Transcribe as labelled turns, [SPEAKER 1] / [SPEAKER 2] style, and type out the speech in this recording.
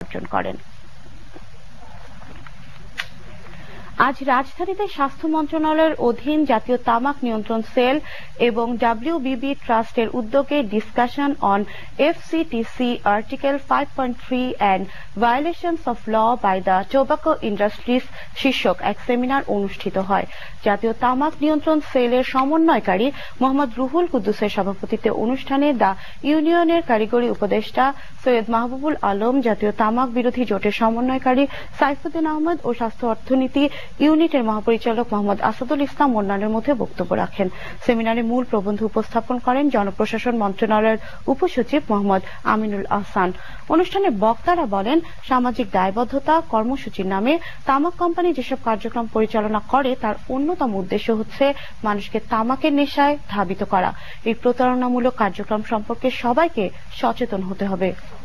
[SPEAKER 1] অর্জন করেন আজ রাজধানীতে স্বাস্থ্য মন্ত্রণালয়ের অধীন জাতীয় তামাক নিয়ন্ত্রণ সেল এবং ডাব্লিউবিবি ট্রাস্টের উদ্যোগে discussion on FCTC article five point three and violations of law by the tobacco industries শীর্ষক এক সেমিনার অনুষ্ঠিত হয়। জাতীয় তামাক নিয়ন্ত্রণ সেলের সমন্বয়কারী মোহাম্মদ রুহুল কুদ্দুসের সভাপতিত্বে অনুষ্ঠানে দ্য ইউনিয়নের কারিগরি উপদেষ্টা সৈয়দ মাহবুবুল আলম, জাতীয় তামাক বিরোধী জোটের সমন্বয়কারী সাইফুদ্দিন আহমদ ও স্বাস্থ্য অর্থনীতি ইউনিটের মহাপরিচালক মোহাম্মদ আসাদুল ইসলাম অন্যান্যের মধ্যে বক্তব্য রাখেন। সেমিনারে মূল প্রবন্ধ উপস্থাপন করেন জনপ্রশাসন মন্ত্রণালয়ের উপসচিব মোহাম্মদ আমিনুল আহসান। অনুষ্ঠানে বক্তারা বলেন, সামাজিক দায়বদ্ধতা কর্মসূচির নামে তামাক কোম্পানি যেসব কার্যক্রম পরিচালনা করে, তার অন্যতম উদ্দেশ্য হচ্ছে মানুষকে তামাকের নেশায় ধাবিত করা। এই প্রতারণামূলক কার্যক্রম সম্পর্কে সবাইকে সচেতন হতে হবে।